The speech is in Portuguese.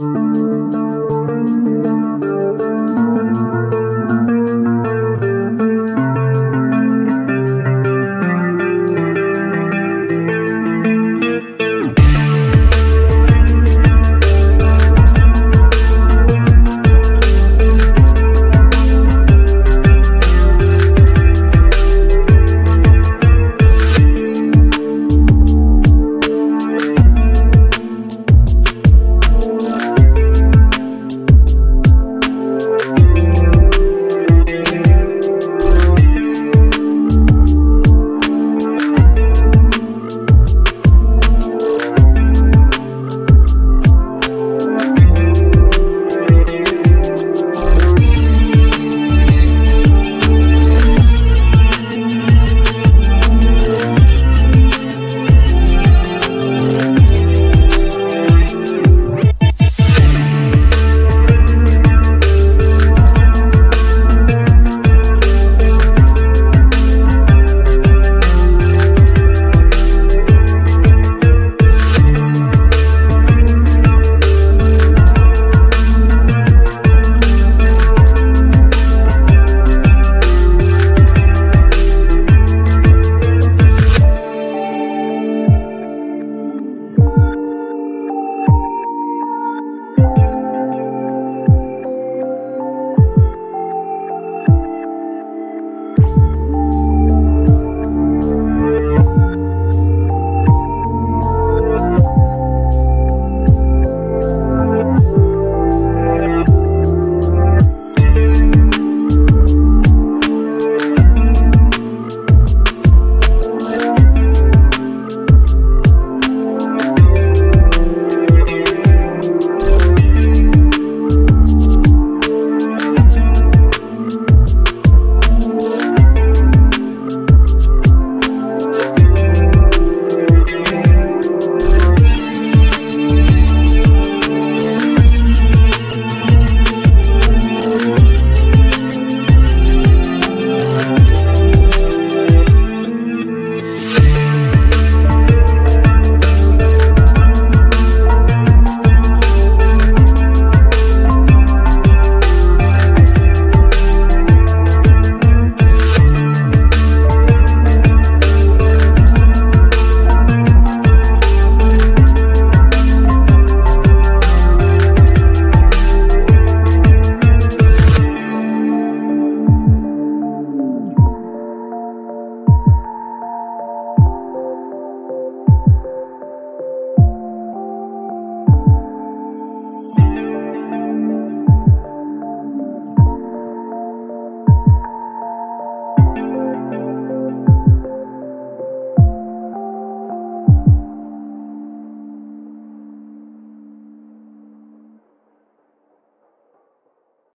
Música